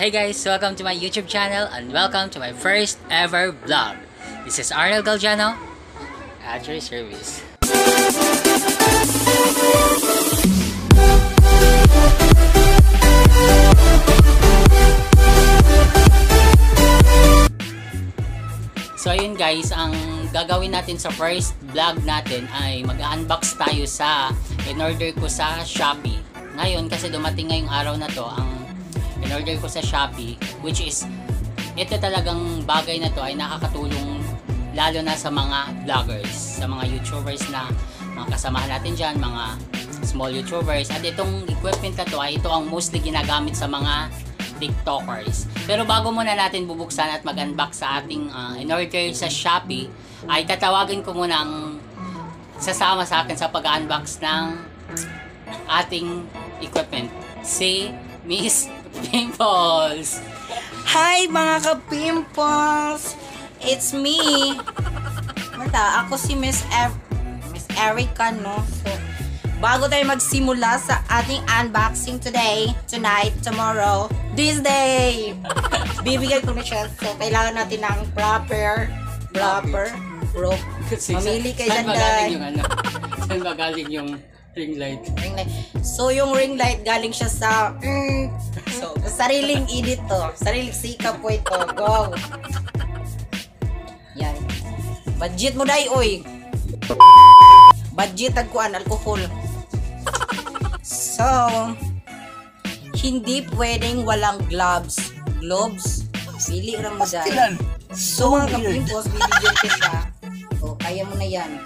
Hey guys, welcome to my YouTube channel and welcome to my first ever vlog. This is Arnold Galgiano at your service. So ayun guys, ang gagawin natin sa first vlog natin ay mag-unbox tayo sa in-order ko sa Shopee. Ngayon kasi dumating ngayong araw na to ang in-order ko sa Shopee which is ito talagang bagay na to ay nakakatulong lalo na sa mga vloggers, sa mga YouTubers na mga kasamahan natin dyan, mga small YouTubers. At itong equipment na to ay ito ang mostly ginagamit sa mga TikTokers. Pero bago muna natin bubuksan at mag-unbox sa ating uh, in-order sa Shopee, ay tatawagin ko muna ang sasama sa akin sa pag-unbox ng ating equipment. Si Miss Pimples! Hi mga ka-pimples! It's me! Mata, ako si Miss, Ev- Miss Erica, no? So, bago tayo magsimula sa ating unboxing today, tonight, tomorrow, this day, bibigyan ko na siya. So, kailangan natin ng proper, proper, rope. Mamili kayo saan dyan, ba galing guys. yung ano? Saan ba galing yung ring light? Ring light. So, yung ring light galing siya sa, mm, so, sariling edit to. Sariling sikap po ito. Go! Yan. Budget mo dai, oy. Budget agkuan alcohol. So, hindi pwedeng walang gloves. Gloves? Pili lang mo dai. So, mga kapimpos, bibigyan ko siya. O, kaya mo na yan.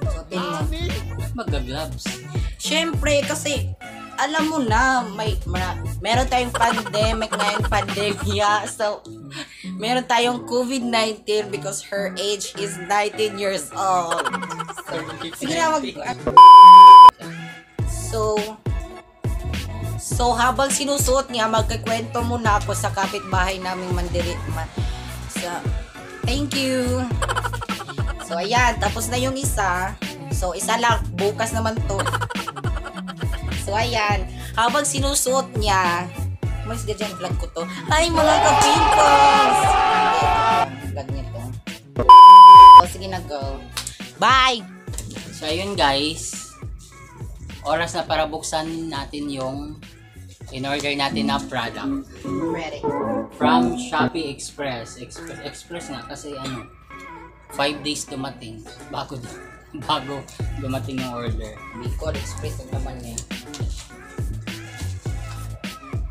So, mo. Magga-gloves. Siyempre, kasi alam mo na, may, mara, meron tayong pandemic ngayon, pandemya. So, meron tayong COVID-19 because her age is 19 years old. So, sige na, mag... So, so habang sinusuot niya, magkikwento muna ako sa kapitbahay naming mandiri. Ma, sa, thank you. So, ayan, tapos na yung isa. So, isa lang, bukas naman to. So, ayan. Habang sinusuot niya, mas ganyan vlog ko to. Ay, mga ka-pimples! Vlog niya to. So, sige na, go. Bye! So ayun guys, oras na para buksan natin yung in-order natin na product Ready. from Shopee Express. Express, Express nga kasi ano, 5 days dumating bago bago dumating yung order. Bicol Express ang naman niya.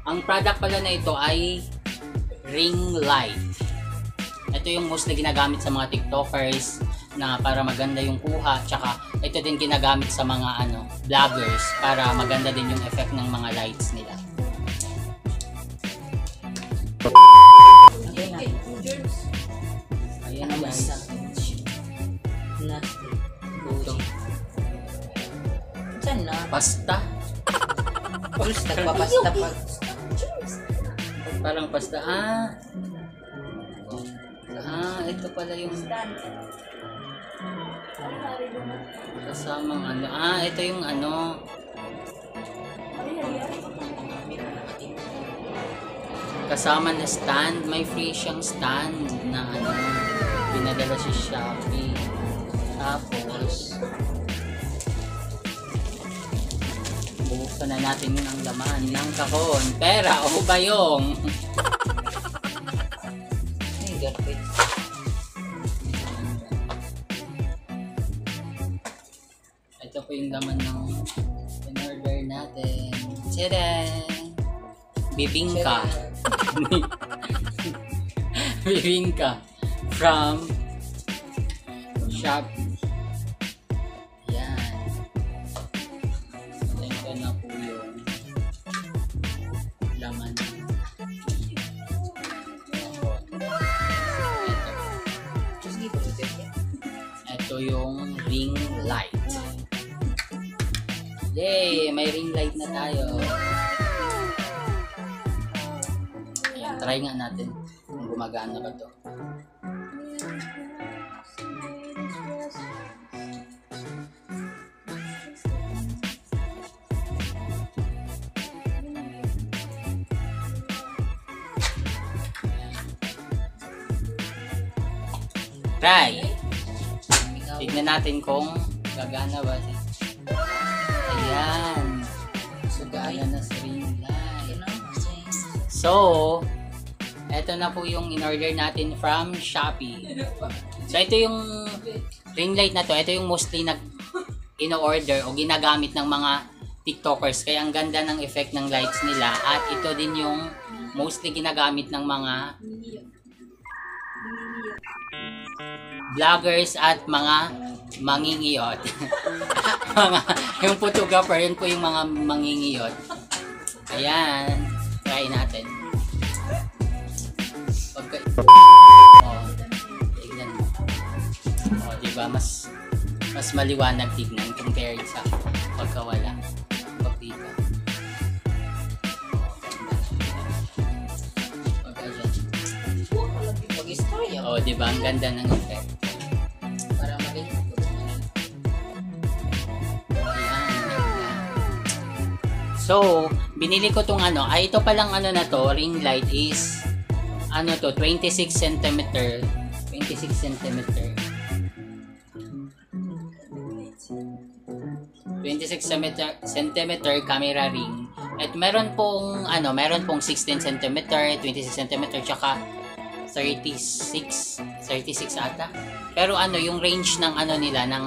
Ang product pala na ito ay ring light. Ito yung mostly ginagamit sa mga TikTokers na para maganda yung kuha. Tsaka ito din ginagamit sa mga ano vloggers para maganda din yung effect ng mga lights nila. Pasta. Puls, nagpapasta pag... Parang pasta. Ah. Ah, ito pala yung kasamang ano. Ah, ito yung ano. Kasama na stand. May free siyang stand na ano. Pinadala si Shopee. Tapos, bubuksan na natin ang laman ng kahon. Pera o bayong. Ay, garpit. Ito po yung laman ng in-order natin. Tadaan! Bibingka. Bibingka. From Shopee. Ito yung ring light. Yay! May ring light na tayo. Ayan, try nga natin kung gumagana ba to. Try! Tignan natin kung gagana ba. Ayan. Gagana na sa ring light. So, eto na po yung in-order natin from Shopee. So, ito yung ring light na to. Ito yung mostly nag in-order o ginagamit ng mga TikTokers. Kaya ang ganda ng effect ng lights nila. At ito din yung mostly ginagamit ng mga vloggers at mga mangingiyot. mga, yung photographer, yun po yung mga mangingiyot. Ayan. Try natin. Pagka... Oh, tignan mo. Oh, di ba? Mas mas maliwanag tignan compared sa pagkawala. Pag dito. Pag-istorya. Oh, di ba? Ang ganda ng effect. So, binili ko tong ano, ay ito palang ano na to, ring light is ano to, 26 cm. 26 cm. 26 cm, camera ring. At meron pong ano, meron pong 16 cm, 26 cm, tsaka 36 36 ata. Pero ano, yung range ng ano nila ng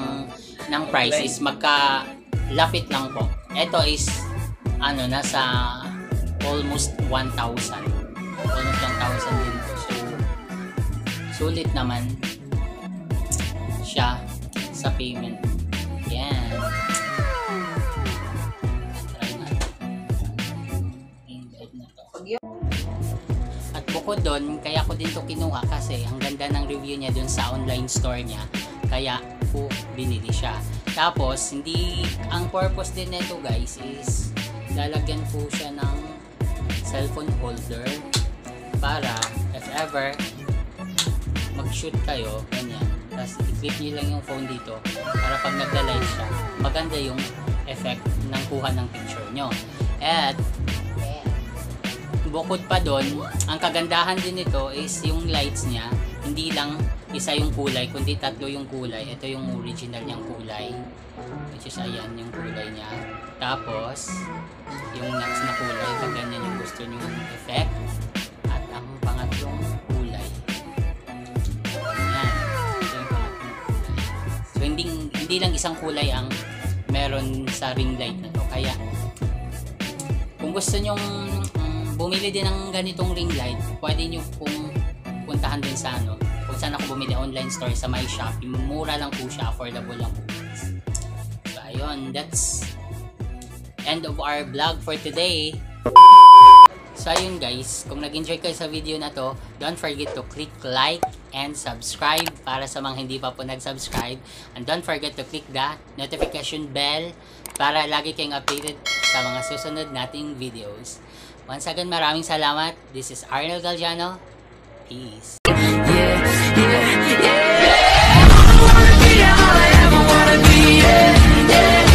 ng price is magka lapit lang po. Ito is ano nasa almost 1,000. Almost 1,000 din. So sulit naman siya sa payment. Yan. At bukod doon, kaya ko din to kinuha kasi ang ganda ng review niya doon sa online store niya. Kaya po binili siya. Tapos, hindi, ang purpose din nito guys is lalagyan po siya ng cellphone holder para if ever mag-shoot kayo, ganyan. Tapos i-clip nyo lang yung phone dito para pag nagla-live siya, maganda yung effect ng kuha ng picture nyo. At bukod pa doon, ang kagandahan din nito is yung lights niya, hindi lang isa yung kulay, kundi tatlo yung kulay. Ito yung original niyang kulay. Which is ayan yung kulay niya. Tapos, yung next na kulay, pag ganyan yung gusto nyo effect. At ang pangatlong kulay. Ayan. Ito yung pangatlong kulay. So, hindi, hindi lang isang kulay ang meron sa ring light na to. Kaya, kung gusto nyong mm, bumili din ng ganitong ring light, pwede nyo pong puntahan din sa ano, kung saan ako bumili online store sa my Shopee. Mura lang po siya, affordable lang po. So, ayun, that's end of our vlog for today. So, ayun guys, kung nag-enjoy kayo sa video na to, don't forget to click like and subscribe para sa mga hindi pa po nag-subscribe. And don't forget to click the notification bell para lagi kayong updated sa mga susunod nating videos. Once again, maraming salamat. This is Arnold Galliano. Peace. yeah.